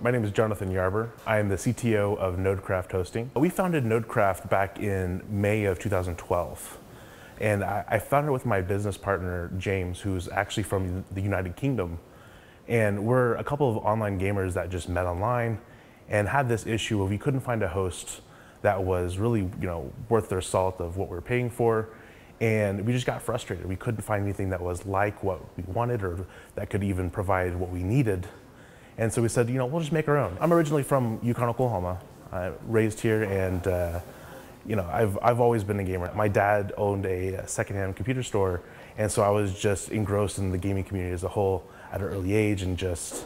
My name is Jonathan Yarber. I am the CTO of Nodecraft Hosting. We founded Nodecraft back in May of 2012. And I, I founded it with my business partner, James, who's actually from the United Kingdom. And we're a couple of online gamers that just met online and had this issue of we couldn't find a host that was really, you know, worth their salt of what we we're paying for. And we just got frustrated. We couldn't find anything that was like what we wanted or that could even provide what we needed. And so we said, you know, we'll just make our own. I'm originally from Yukon, Oklahoma, uh, raised here, and uh, you know, I've, I've always been a gamer. My dad owned a secondhand computer store, and so I was just engrossed in the gaming community as a whole at an early age and just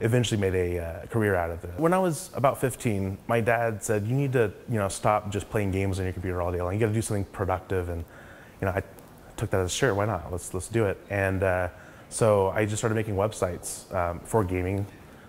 eventually made a uh, career out of it. When I was about 15, my dad said, you need to, you know, stop just playing games on your computer all day long. You gotta do something productive. And, you know, I took that as, sure, why not? Let's, let's do it. And uh, so I just started making websites um, for gaming,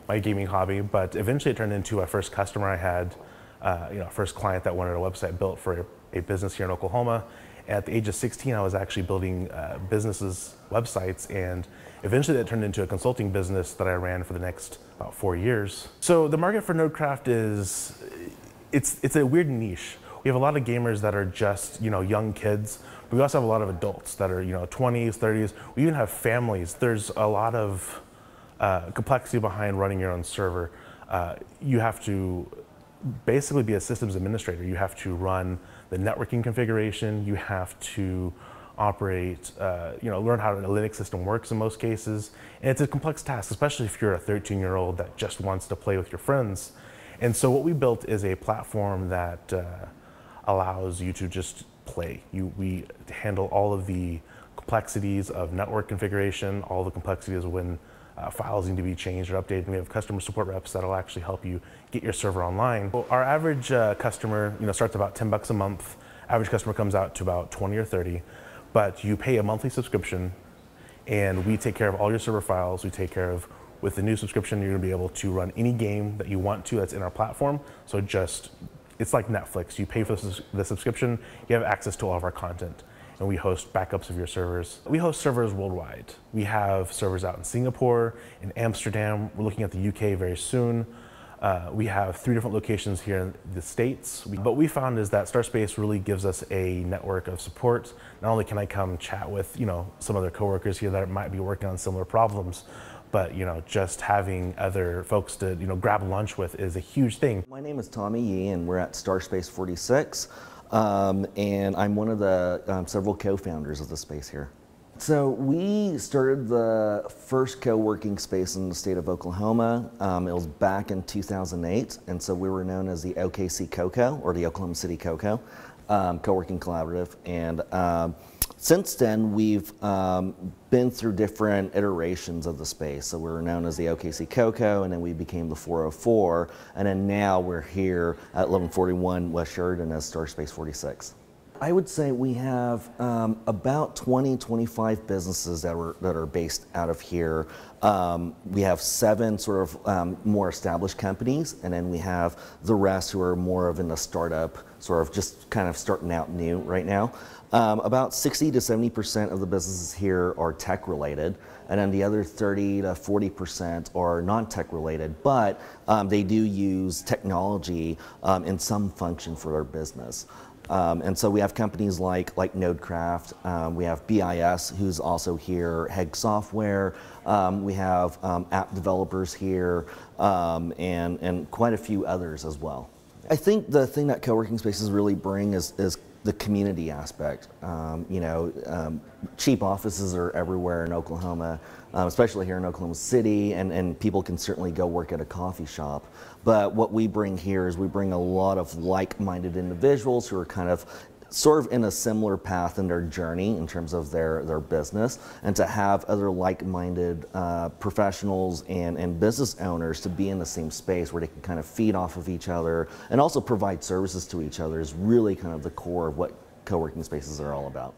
my gaming hobby, but eventually it turned into a first customer I had, uh, you know, first client that wanted a website built for a, business here in Oklahoma. At the age of 16, I was actually building uh, businesses' websites, and eventually that turned into a consulting business that I ran for the next about four years. So the market for Nodecraft is, it's, it's a weird niche. We have a lot of gamers that are just, you know, young kids. But we also have a lot of adults that are, you know, 20s, 30s. We even have families. There's a lot of uh, complexity behind running your own server. Uh, you have to basically be a systems administrator. You have to run the networking configuration. You have to operate, uh, you know, learn how a Linux system works in most cases. And it's a complex task, especially if you're a 13 year old that just wants to play with your friends. And so what we built is a platform that uh, allows you to just play. You, we handle all of the complexities of network configuration, all the complexities when uh, files need to be changed or updated. And we have customer support reps that'll actually help you get your server online. Well, our average uh, customer, you know, starts about 10 bucks a month. Average customer comes out to about 20 or 30, but you pay a monthly subscription and we take care of all your server files. We take care of, with the new subscription, you're gonna be able to run any game that you want to that's in our platform. So just, it's like Netflix. You pay for the subscription, you have access to all of our content and we host backups of your servers. We host servers worldwide. We have servers out in Singapore, in Amsterdam. We're looking at the UK very soon. Uh, we have three different locations here in the States. We, what we found is that Starspace really gives us a network of support. Not only can I come chat with, you know, some other coworkers here that might be working on similar problems, but you know, just having other folks to you know grab lunch with is a huge thing. My name is Tommy Yee, and we're at Starspace 46. Um, and I'm one of the um, several co-founders of the space here. So we started the first co-working space in the state of Oklahoma. Um, it was back in 2008, and so we were known as the OKC CoCo, or the Oklahoma City CoCo, um, co-working collaborative. And um, since then, we've um, been through different iterations of the space. So we were known as the OKC CoCo, and then we became the 404, and then now we're here at 1141 West Sheridan as Starspace 46. I would say we have um, about 20, 25 businesses that are, that are based out of here. Um, we have seven sort of um, more established companies, and then we have the rest who are more of in the startup, sort of just kind of starting out new right now. Um, about 60 to 70% of the businesses here are tech related, and then the other 30 to 40% are non tech related, but um, they do use technology um, in some function for their business. Um, and so we have companies like like Nodecraft, um, we have BIS, who's also here, Heg Software, um, we have um, app developers here, um, and, and quite a few others as well. I think the thing that co-working spaces really bring is, is the community aspect. Um, you know, um, cheap offices are everywhere in Oklahoma, um, especially here in Oklahoma City, and, and people can certainly go work at a coffee shop. But what we bring here is we bring a lot of like-minded individuals who are kind of sort of in a similar path in their journey in terms of their, their business and to have other like-minded uh, professionals and, and business owners to be in the same space where they can kind of feed off of each other and also provide services to each other is really kind of the core of what co-working spaces are all about.